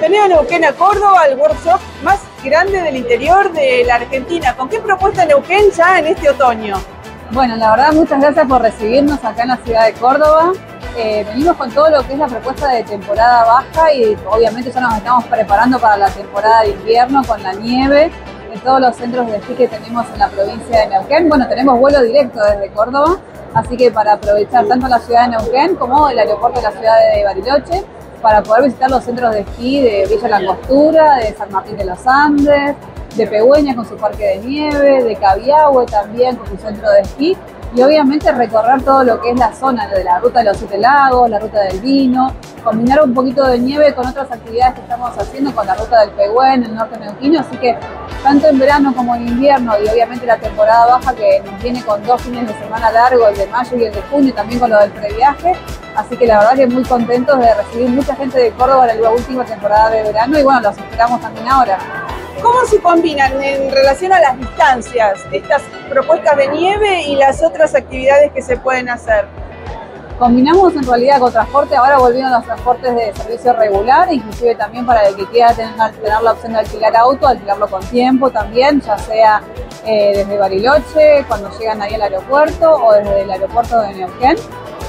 Bienvenido a Neuquén a Córdoba, al workshop más grande del interior de la Argentina. ¿Con qué propuesta Neuquén ya en este otoño? Bueno, la verdad, muchas gracias por recibirnos acá en la ciudad de Córdoba. Eh, venimos con todo lo que es la propuesta de temporada baja y obviamente ya nos estamos preparando para la temporada de invierno con la nieve en todos los centros de esquí que tenemos en la provincia de Neuquén. Bueno, tenemos vuelo directo desde Córdoba, así que para aprovechar tanto la ciudad de Neuquén como el aeropuerto de la ciudad de Bariloche, para poder visitar los centros de esquí de Villa La Angostura, de San Martín de los Andes, de Pegüeña con su parque de nieve, de Cabiahue también con su centro de esquí y obviamente recorrer todo lo que es la zona de la ruta de los siete lagos, la ruta del vino, combinar un poquito de nieve con otras actividades que estamos haciendo con la ruta del Pehuen, el norte neuquino, así que tanto en verano como en invierno y obviamente la temporada baja que nos viene con dos fines de semana largos, el de mayo y el de junio, también con lo del previaje, así que la verdad que muy contentos de recibir mucha gente de Córdoba en la última temporada de verano y bueno, los esperamos también ahora. ¿Cómo se combinan en relación a las distancias estas propuestas de nieve y las otras actividades que se pueden hacer? Combinamos en realidad con transporte, ahora volvieron los transportes de servicio regular, inclusive también para el que quiera tener, la opción de alquilar auto, alquilarlo con tiempo también, ya sea eh, desde Bariloche, cuando llegan ahí al aeropuerto, o desde el aeropuerto de Neuquén.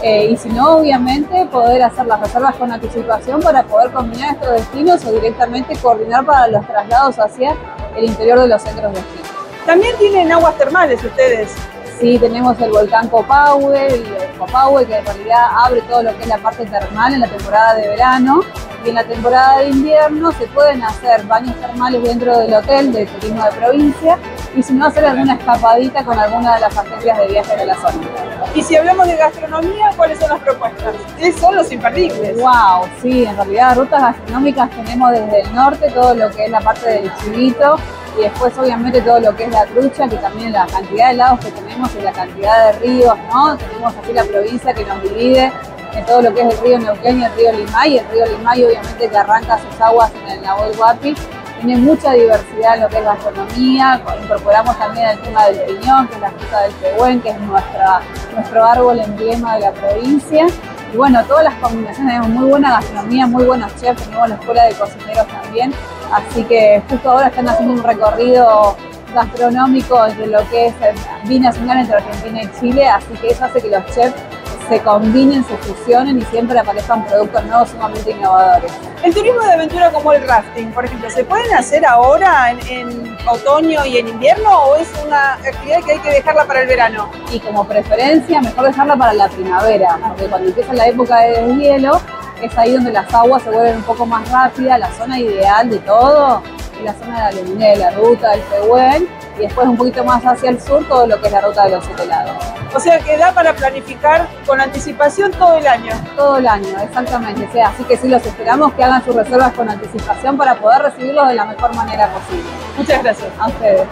Eh, y si no, obviamente, poder hacer las reservas con anticipación para poder combinar estos destinos o directamente coordinar para los traslados hacia el interior de los centros de esquí. También tienen aguas termales ustedes. Sí, tenemos el volcán Copahue, el Copahue que en realidad abre todo lo que es la parte termal en la temporada de verano y en la temporada de invierno se pueden hacer baños termales dentro del hotel de turismo de provincia y si no hacer alguna escapadita con alguna de las agencias de viajes de la zona. Y si hablamos de gastronomía, ¿cuáles son las propuestas? ¿Qué son los imperdibles? Wow, sí, en realidad rutas gastronómicas tenemos desde el norte todo lo que es la parte del chivito y después obviamente todo lo que es la trucha, que también la cantidad de lados que tenemos y la cantidad de ríos, ¿no? Tenemos aquí la provincia que nos divide en todo lo que es el río Neuquén y el río Limay. El río Limay obviamente que arranca sus aguas en el Nahuel Huapi. Tiene mucha diversidad en lo que es gastronomía. Incorporamos también el tema del piñón, que es la fruta del pehuen, que es nuestra, nuestro árbol emblema de la provincia. Y bueno, todas las combinaciones, tenemos muy buena gastronomía, muy buenos chefs, tenemos la escuela de cocineros también. Así que justo ahora están haciendo un recorrido gastronómico entre lo que es el vino nacional entre Argentina y Chile, así que eso hace que los chefs se combinen, se fusionen y siempre aparezcan productos nuevos sumamente innovadores. El turismo de aventura como el rafting, por ejemplo, ¿se pueden hacer ahora en, otoño y en invierno o es una actividad que hay que dejarla para el verano? Y como preferencia, mejor dejarla para la primavera, porque cuando empieza la época de deshielo, es ahí donde las aguas se vuelven un poco más rápidas, la zona ideal de todo es la zona de la Luminera, la ruta del Pehuen, y después un poquito más hacia el sur todo lo que es la ruta de los siete lados. O sea que da para planificar con anticipación todo el año. Todo el año, exactamente. O sea, así que sí los esperamos que hagan sus reservas con anticipación para poder recibirlos de la mejor manera posible. Muchas gracias. A ustedes.